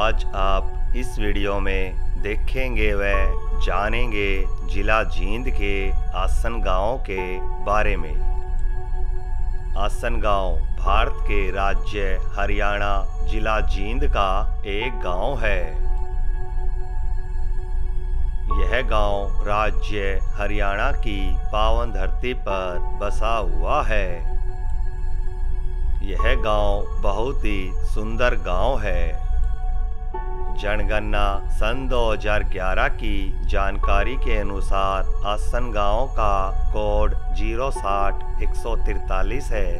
आज आप इस वीडियो में देखेंगे व जानेंगे जिला जींद के आसन गाँव के बारे में। आसन गाँव भारत के राज्य हरियाणा जिला जींद का एक गाँव है। यह गाँव राज्य हरियाणा की पावन धरती पर बसा हुआ है। यह गाँव बहुत ही सुंदर गाँव है। जनगणना सन 2011 की जानकारी के अनुसार आसन गाँव का कोड ज़ीरो साठ एक सौ तिरतालीस है।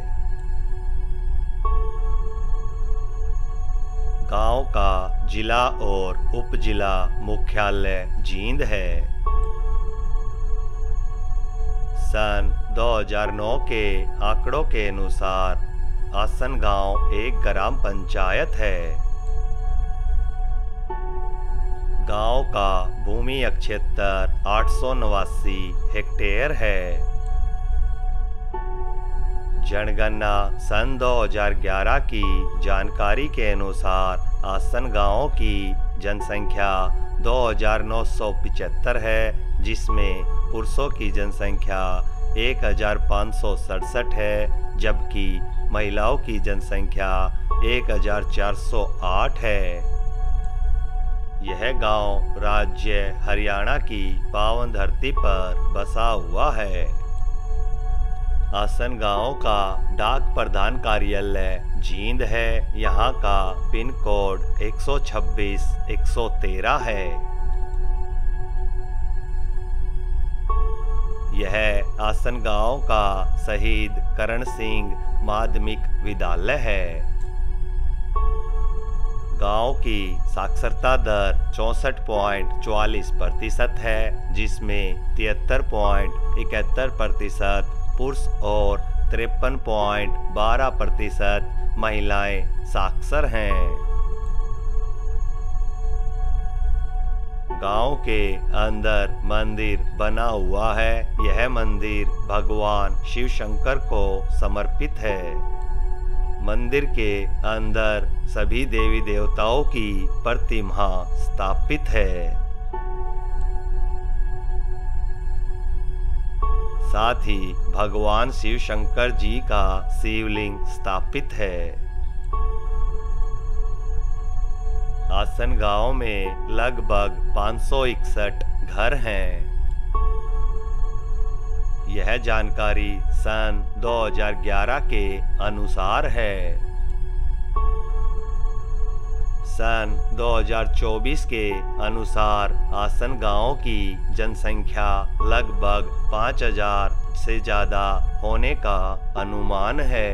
गाँव का जिला और उप जिला मुख्यालय जींद है। सन 2009 के आंकड़ों के अनुसार आसन गाँव एक ग्राम पंचायत है। गाँव का भूमि क्षेत्र आठ हेक्टेयर है। जनगणना सन 2011 की जानकारी के अनुसार आसन गाँव की जनसंख्या दो हज़ार नौ सौ पचहत्तर है, जिसमें पुरुषों की जनसंख्या एक हज़ार पाँच सौ सड़सठ है, जबकि महिलाओं की जनसंख्या 1408 है। यह गाँव राज्य हरियाणा की पावन धरती पर बसा हुआ है। आसन गाँव का डाक प्रधान कार्यालय जींद है। यहाँ का पिन कोड 126 113 है। यह आसन गाँव का शहीद करण सिंह माध्यमिक विद्यालय है। गाँव की साक्षरता दर चौसठ पॉइंट चौवालीस प्रतिशत है, जिसमें तिहत्तर पॉइंट इकहत्तर प्रतिशत पुरुष और तिरपन पॉइंट बारह प्रतिशत महिलाएँ साक्षर हैं। गाँव के अंदर मंदिर बना हुआ है। यह मंदिर भगवान शिव शंकर को समर्पित है। मंदिर के अंदर सभी देवी देवताओं की प्रतिमा स्थापित है। साथ ही भगवान शिव शंकर जी का शिवलिंग स्थापित है। आसन गाँव में लगभग पाँच घर हैं। यह जानकारी सन 2011 के अनुसार है। सन 2024 के अनुसार आसन गाँव की जनसंख्या लगभग 5000 से ज़्यादा होने का अनुमान है।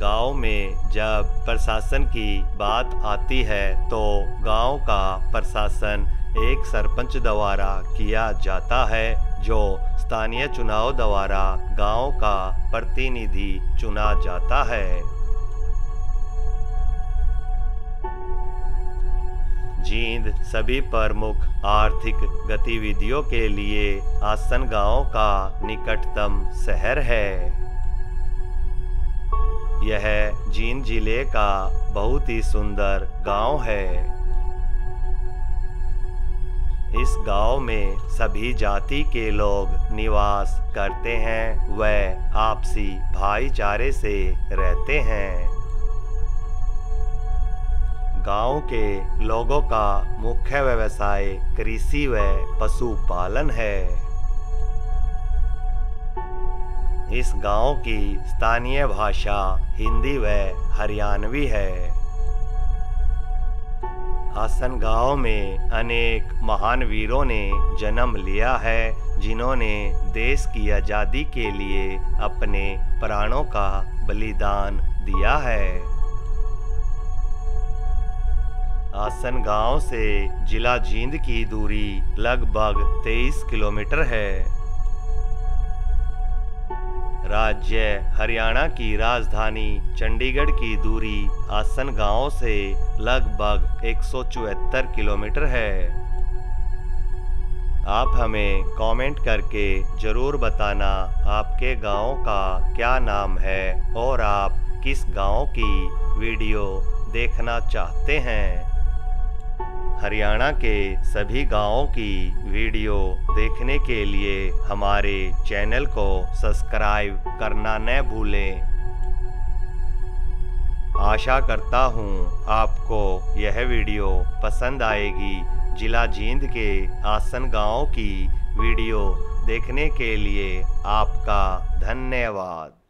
गाँव में जब प्रशासन की बात आती है तो गाँव का प्रशासन एक सरपंच द्वारा किया जाता है, जो स्थानीय चुनाव द्वारा गाँव का प्रतिनिधि चुना जाता है। जींद सभी प्रमुख आर्थिक गतिविधियों के लिए आसन गाँव का निकटतम शहर है। यह जींद ज़िले का बहुत ही सुंदर गाँव है। इस गाँव में सभी जाति के लोग निवास करते हैं। व आपसी भाईचारे से रहते हैं। गाँव के लोगों का मुख्य व्यवसाय कृषि व पशुपालन है। इस गाँव की स्थानीय भाषा हिंदी व हरियाणवी है। आसन गाँव में अनेक महान वीरों ने जन्म लिया है, जिन्होंने देश की आज़ादी के लिए अपने प्राणों का बलिदान दिया है। आसन गाँव से जिला जींद की दूरी लगभग 23 किलोमीटर है। राज्य हरियाणा की राजधानी चंडीगढ़ की दूरी आसन गाँव से लगभग एक सौ चौहत्तर किलोमीटर है। आप हमें कमेंट करके ज़रूर बताना आपके गाँव का क्या नाम है और आप किस गाँव की वीडियो देखना चाहते हैं। हरियाणा के सभी गाँवों की वीडियो देखने के लिए हमारे चैनल को सब्सक्राइब करना न भूलें। आशा करता हूँ आपको यह वीडियो पसंद आएगी। जिला जींद के आसन गाँव की वीडियो देखने के लिए आपका धन्यवाद।